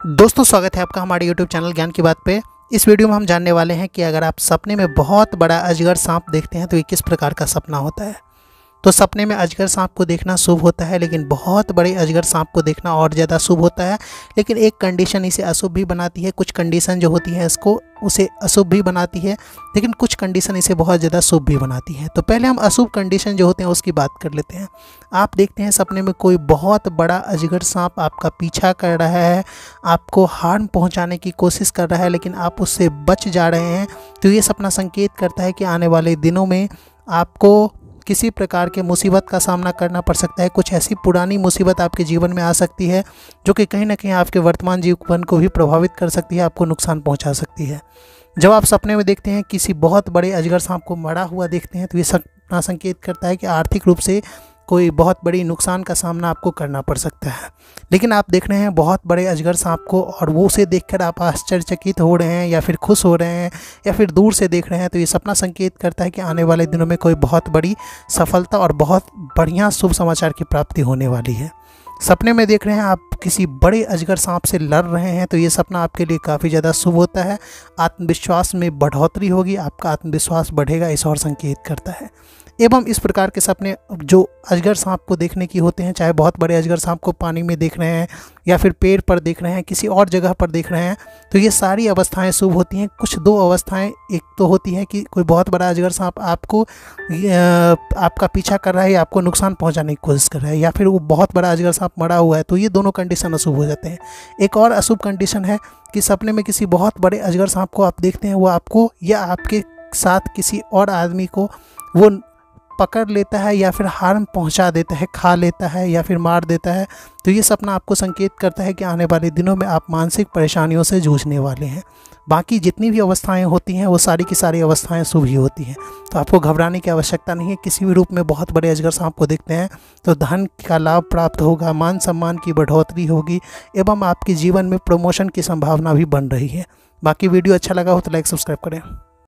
दोस्तों, स्वागत है आपका हमारे YouTube चैनल ज्ञान की बात पे। इस वीडियो में हम जानने वाले हैं कि अगर आप सपने में बहुत बड़ा अजगर सांप देखते हैं तो ये किस प्रकार का सपना होता है? तो सपने में अजगर सांप को देखना शुभ होता है, लेकिन बहुत बड़े अजगर सांप को देखना और ज़्यादा शुभ होता है। लेकिन एक कंडीशन इसे अशुभ भी बनाती है, कुछ कंडीशन जो होती है इसको, उसे अशुभ भी बनाती है, लेकिन कुछ कंडीशन इसे बहुत ज़्यादा शुभ भी बनाती है। तो पहले हम अशुभ कंडीशन जो होते हैं उसकी बात कर लेते हैं। आप देखते हैं सपने में कोई बहुत बड़ा अजगर सांप आपका पीछा कर रहा है, आपको हार्म पहुँचाने की कोशिश कर रहा है, लेकिन आप उससे बच जा रहे हैं तो ये सपना संकेत करता है कि आने वाले दिनों में आपको किसी प्रकार के मुसीबत का सामना करना पड़ सकता है। कुछ ऐसी पुरानी मुसीबत आपके जीवन में आ सकती है, जो कि कहीं ना कहीं आपके वर्तमान जीवन को भी प्रभावित कर सकती है, आपको नुकसान पहुँचा सकती है। जब आप सपने में देखते हैं, किसी बहुत बड़े अजगर सांप को मरा हुआ देखते हैं तो ये सपना संकेत करता है कि आर्थिक रूप से कोई बहुत बड़ी नुकसान का सामना आपको करना पड़ सकता है। लेकिन आप देख रहे हैं, बहुत बड़े अजगर सांप को और वो उसे देखकर आप आश्चर्यचकित हो रहे हैं या फिर खुश हो रहे हैं या फिर दूर से देख रहे हैं तो ये सपना संकेत करता है कि आने वाले दिनों में कोई बहुत बड़ी सफलता और बहुत बढ़िया शुभ समाचार की प्राप्ति होने वाली है। सपने में देख रहे हैं, आप किसी बड़े अजगर सांप से लड़ रहे हैं तो ये सपना आपके लिए काफ़ी ज़्यादा शुभ होता है। आत्मविश्वास में बढ़ोतरी होगी, आपका आत्मविश्वास बढ़ेगा, इस और संकेत करता है। एवं इस प्रकार के सपने जो अजगर सांप को देखने की होते हैं, चाहे बहुत बड़े अजगर सांप को पानी में देख रहे हैं या फिर पेड़ पर देख रहे हैं, किसी और जगह पर देख रहे हैं तो ये सारी अवस्थाएँ शुभ होती हैं। कुछ दो अवस्थाएँ, एक तो होती है कि कोई बहुत बड़ा अजगर सांप आपको आपका पीछा कर रहा है या आपको नुकसान पहुँचाने की कोशिश कर रहा है, या फिर वो बहुत बड़ा अजगर सांप मरा हुआ है तो ये दोनों कंडीशन अशुभ हो जाते हैं। एक और अशुभ कंडीशन है कि सपने में किसी बहुत बड़े अजगर सांप को आप देखते हैं, वो आपको या आपके साथ किसी और आदमी को, वो पकड़ लेता है या फिर हार्म पहुँचा देता है, खा लेता है या फिर मार देता है तो ये सपना आपको संकेत करता है कि आने वाले दिनों में आप मानसिक परेशानियों से जूझने वाले हैं। बाकी जितनी भी अवस्थाएँ होती हैं, वो सारी की सारी अवस्थाएँ शुभ ही होती हैं। तो आपको घबराने की आवश्यकता नहीं है, किसी भी रूप में बहुत बड़े अजगर सांप को देखते हैं तो धन का लाभ प्राप्त होगा, मान सम्मान की बढ़ोतरी होगी, एवं आपके जीवन में प्रमोशन की संभावना भी बन रही है। बाकी वीडियो अच्छा लगा हो तो लाइक, सब्सक्राइब करें।